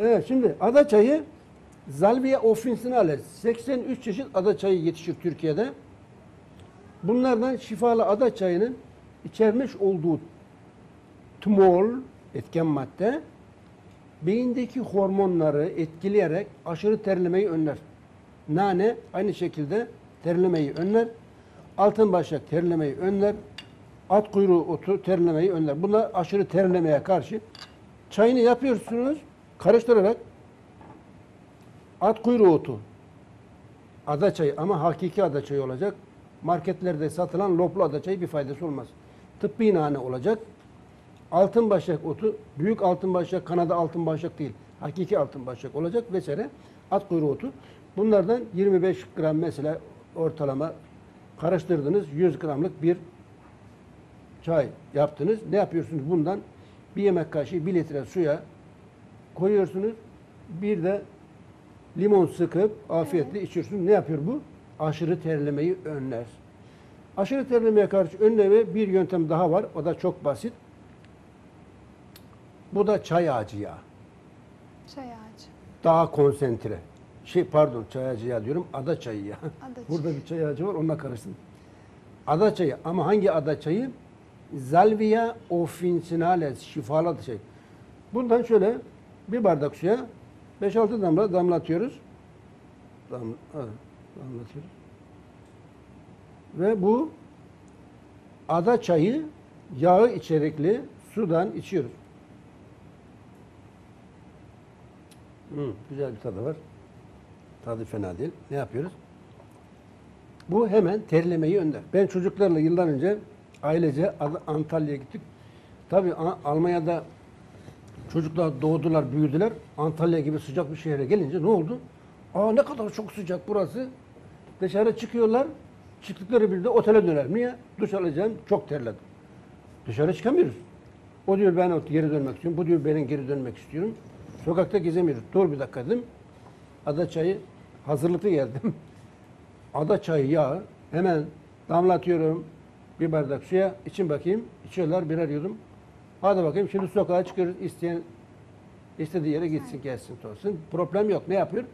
Evet şimdi ada çayı Zalvia officinale 83 çeşit ada çayı yetişir Türkiye'de. Bunlardan şifalı ada çayının içermiş olduğu tümol etken madde beyindeki hormonları etkileyerek aşırı terlemeyi önler. Nane aynı şekilde terlemeyi önler. Altın başak terlemeyi önler. At kuyruğu otu terlemeyi önler. Bunlar aşırı terlemeye karşı çayını yapıyorsunuz karıştırarak at kuyruğu otu ada çayı ama hakiki ada çayı olacak. Marketlerde satılan loplu ada çayı bir faydası olmaz. Tıbbi nane olacak. Altın başak otu, büyük altın başak, Kanada altın başak değil. Hakiki altın başak olacak vesaire. At kuyruğu otu. Bunlardan 25 gram mesela ortalama karıştırdınız. 100 gramlık bir çay yaptınız. Ne yapıyorsunuz? Bundan bir yemek kaşığı bir litre suya koyuyorsunuz. Bir de limon sıkıp afiyetle içiyorsunuz. Ne yapıyor bu? Aşırı terlemeyi önler. Aşırı terlemeye karşı önleme bir yöntem daha var. O da çok basit. Bu da çay ağacı yağı. Çay ağacı. Daha konsantre. Şey pardon çay ağacı yağı diyorum. Ada çayı ya. Ada çayı. Burada bir çay ağacı var onunla karıştım. Ada çayı ama hangi ada çayı? Zalvia officinales şifalı çayı. Bundan şöyle bir bardak suya 5-6 damla damlatıyoruz. Dam, evet, damlatıyoruz. Ve bu ada çayı yağı içerikli sudan içiyoruz. Hı, güzel bir tadı var. Tadı fena değil. Ne yapıyoruz? Bu hemen terlemeyi önler. Ben çocuklarla yıllar önce ailece Antalya'ya gittik. Tabii Almanya'da çocuklar doğdular, büyüdüler. Antalya gibi sıcak bir şehre gelince ne oldu? Aa ne kadar çok sıcak burası. Dışarı çıkıyorlar. Çıktıkları bir de otele döner. Niye? Duş alacağım, çok terledim. Dışarı çıkamıyoruz. O diyor ben geri dönmek istiyorum. Bu diyor ben geri dönmek istiyorum. Sokakta gezemiyoruz. Dur bir dakika dedim. Ada çayı hazırlıklı geldim. Ada çayı yağı hemen damlatıyorum bir bardak suya. için bakayım. İçiyorlar birer yudum. Hadi bakayım şimdi sokağa çıkıyoruz. İsteyen istediği yere gitsin gelsin olsun. Problem yok. Ne yapıyor?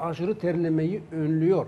Aşırı terlemeyi önlüyor.